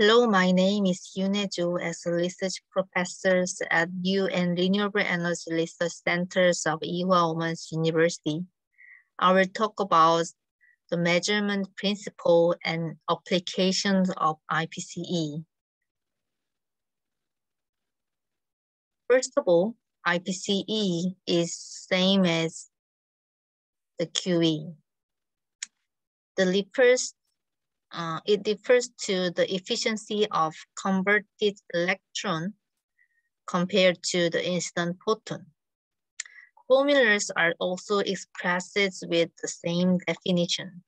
Hello, my name is Yune Cho as a research professor at UN Renewable Energy Research Centers of Ewha Womans University. I will talk about the measurement principle and applications of IPCE. First of all, IPCE is same as the QE. The refers, uh, it refers to the efficiency of converted electron compared to the incident photon. Formulas are also expressed with the same definition.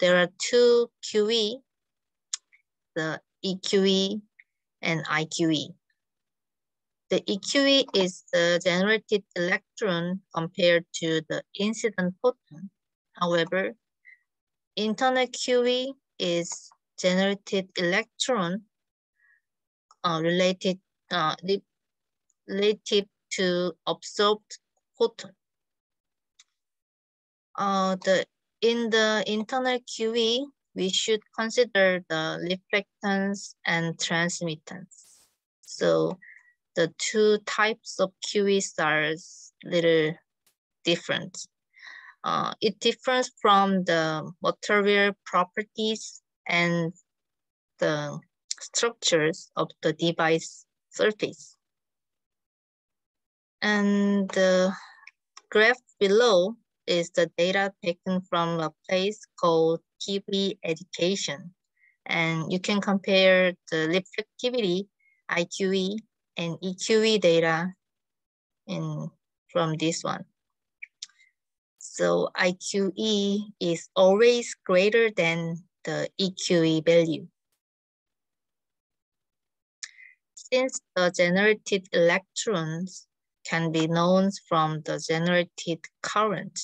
There are two QE, the EQE and IQE. The EQE is the generated electron compared to the incident photon. However, internal QE is generated electron uh, related uh, to absorbed photon. Uh, the, in the internal QE, we should consider the reflectance and transmittance. So the two types of QEs are little different. Uh, it differs from the material properties and the structures of the device surface. And the graph below is the data taken from a place called PV Education. And you can compare the reflectivity, IQE, and EQE data in from this one. So IQE is always greater than the EQE value. Since the generated electrons can be known from the generated current.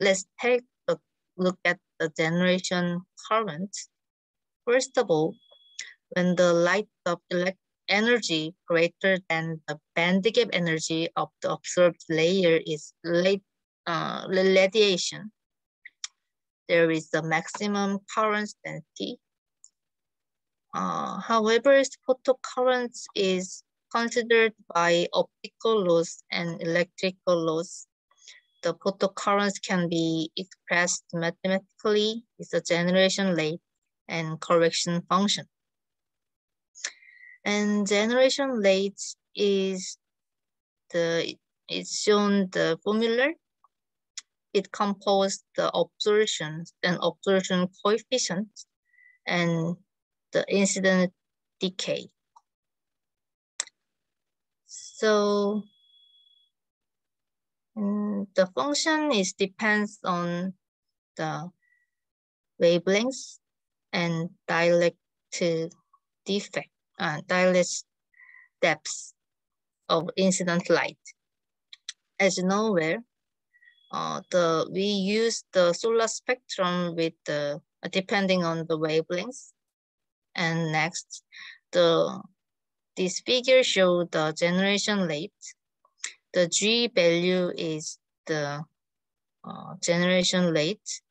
Let's take a look at the generation current. First of all, when the light of energy greater than the band gap energy of the observed layer is late, uh, radiation, there is the maximum current density. Uh, however, photocurrent is considered by optical loss and electrical loss. The photocurrents can be expressed mathematically with a generation rate and collection function. And generation rate is the it's shown the formula. It composed the absorption and absorption coefficient and the incident decay. So um, the function is depends on the wavelengths and dielectric defect, uh, dielectric depth of incident light. As you know, where uh, the we use the solar spectrum with the depending on the wavelengths, and next the this figure shows the generation rate. The G value is the uh, generation rate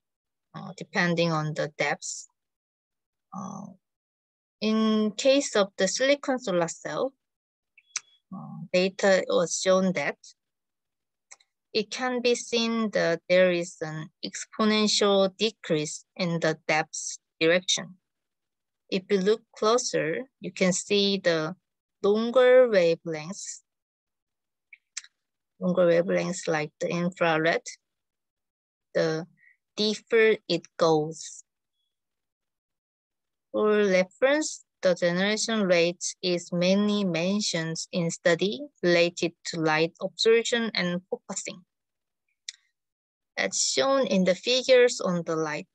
uh, depending on the depth. Uh, in case of the silicon solar cell, uh, data was shown that it can be seen that there is an exponential decrease in the depth direction. If you look closer, you can see the longer wavelengths, longer wavelengths like the infrared, the deeper it goes. For reference, the generation rate is mainly mentioned in study related to light absorption and focusing. As shown in the figures on the light,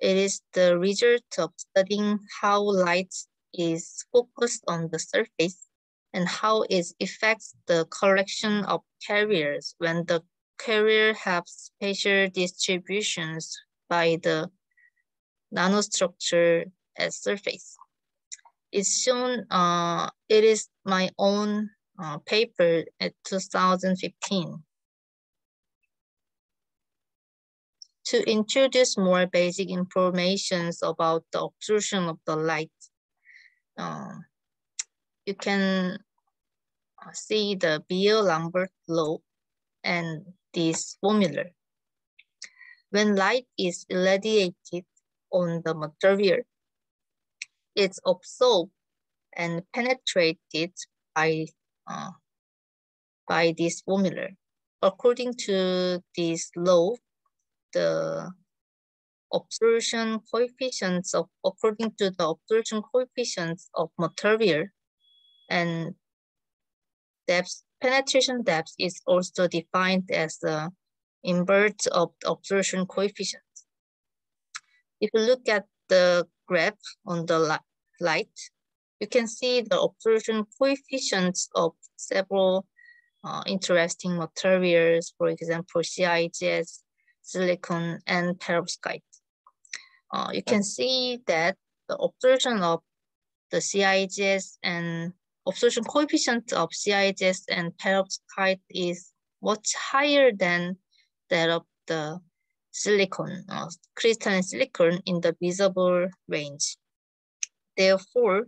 it is the result of studying how light is focused on the surface and how it affects the collection of carriers when the carrier have spatial distributions by the nanostructure at surface. It's shown, uh, it is my own uh, paper at 2015. To introduce more basic information about the absorption of the light, uh, you can uh, see the Beer-Lambert law and this formula. When light is irradiated on the material, it's absorbed and penetrated by, uh, by this formula. According to this law, the absorption coefficients of according to the absorption coefficients of material and depth penetration depth is also defined as the inverse of the absorption coefficient. If you look at the graph on the light, you can see the absorption coefficients of several uh, interesting materials, for example, CIGS, silicon, and perovskite. Uh, you can see that the absorption of the CIGS and absorption coefficient of CIGS and perovskite is much higher than that of the silicon, uh, crystalline silicon in the visible range. Therefore,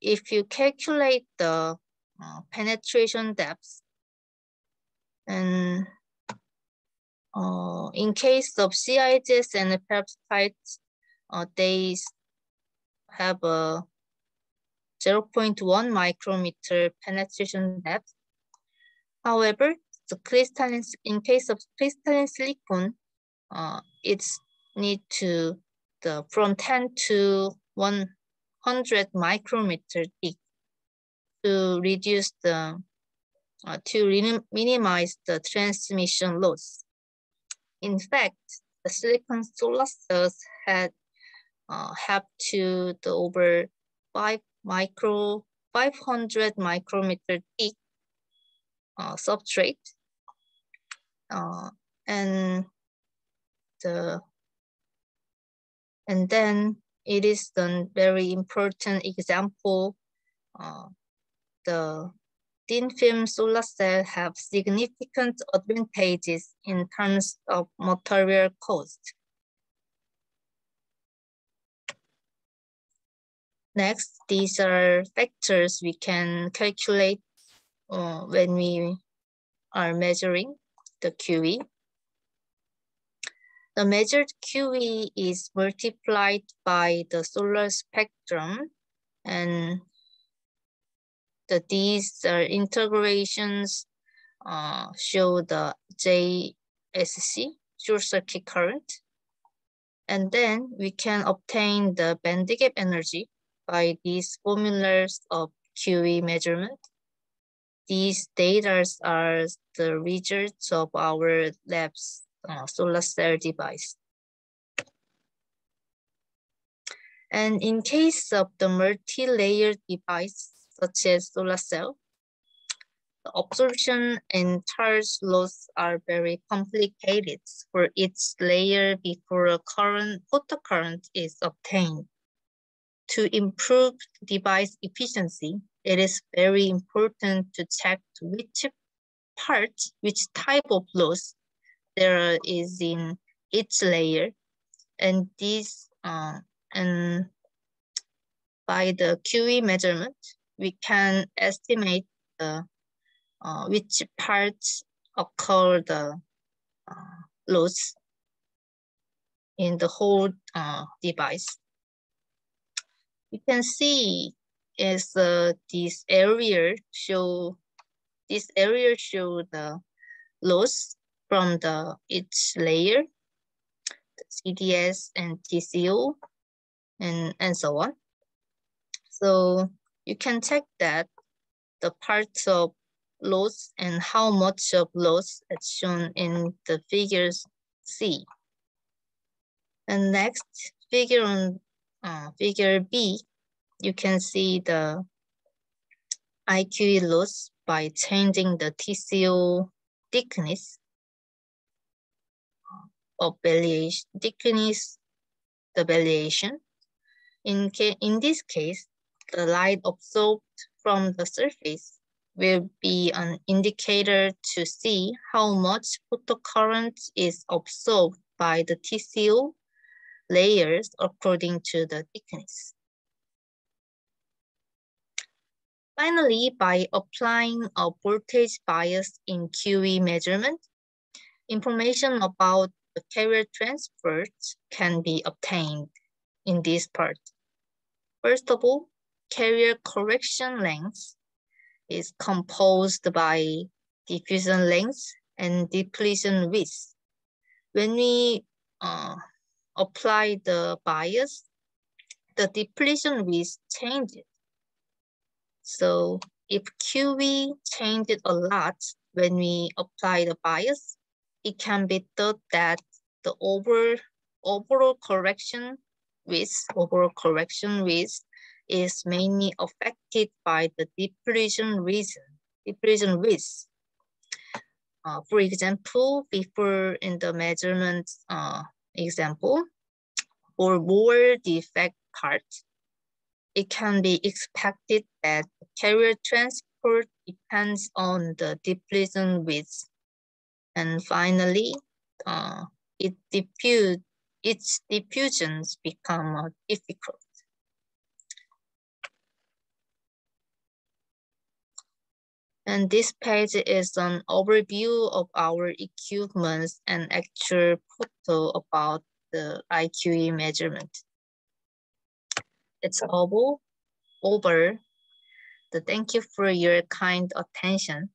if you calculate the uh, penetration depth, and uh, in case of CIGS and perovskite, uh, they have a 0.1 micrometer penetration depth. However, the crystalline, in case of crystalline silicon, uh, it's need to the from 10 to 100 micrometer thick to reduce the uh, to minimize the transmission loss. In fact, the silicon solar cells had uh, have to the over five micro 500 micrometer thick uh, substrate uh, and the and then it is the very important example uh, the thin film solar cell have significant advantages in terms of material cost Next, these are factors we can calculate uh, when we are measuring the QE. The measured QE is multiplied by the solar spectrum and the, these are integrations uh, show the JSC, short circuit current. And then we can obtain the band gap energy by these formulas of QE measurement. These data are the results of our lab's uh, solar cell device. And in case of the multi-layer device, such as solar cell, the absorption and charge loss are very complicated for each layer before a current photocurrent is obtained. To improve device efficiency, it is very important to check which part, which type of loss there is in each layer. And this, uh, and by the QE measurement, we can estimate the, uh, which parts occur the uh, loss in the whole uh, device you can see is uh, this area show this area show the loss from the each layer, the CDS and TCO, and, and so on. So you can check that the parts of loss and how much of loss is shown in the figures C. And next, figure on uh, figure B, you can see the IQE loss by changing the TCO thickness of variation, thickness, the variation. In, in this case, the light absorbed from the surface will be an indicator to see how much photocurrent is absorbed by the TCO layers according to the thickness. Finally, by applying a voltage bias in QE measurement, information about the carrier transfers can be obtained in this part. First of all, carrier collection length is composed by diffusion length and depletion width. When we uh, apply the bias, the depletion width changes. So if QE changes a lot when we apply the bias, it can be thought that the over, overall correction risk, overall collection width is mainly affected by the depletion region, depletion width. Uh, for example, before in the measurement uh, example, for more defect part, it can be expected that carrier transport depends on the depletion width. And finally, uh, it diffuse, its diffusions become uh, difficult. And this page is an overview of our equipment and actual photo about the IQE measurement. It's all over. The thank you for your kind attention.